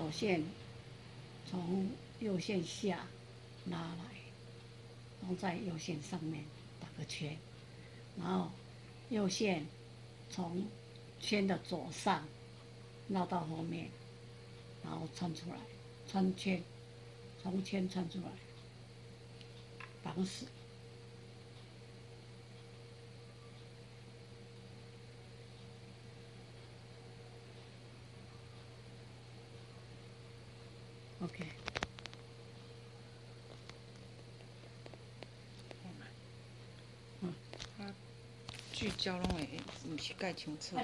左线从右线下拉来，然后在右线上面打个圈，然后右线从圈的左上绕到后面，然后穿出来，穿圈，从圈穿出来，绑死。OK，嗯，他聚焦拢会，毋是介清楚。